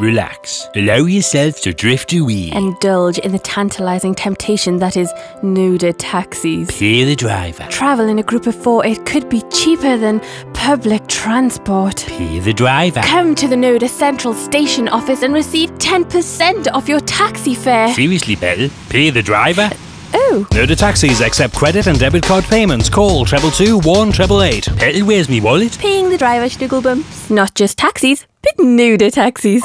Relax. Allow yourself to drift away. Indulge in the tantalizing temptation that is Noda taxis. Pay the driver. Travel in a group of four, it could be cheaper than public transport. Pay the driver. Come to the Noda Central Station office and receive 10% off your taxi fare. Seriously, Belle? Pay the driver? Oh, Noda Taxis accept credit and debit card payments. Call treble two one treble eight. Where's me wallet? paying the driver, bumps. Not just taxis, but Noda taxis.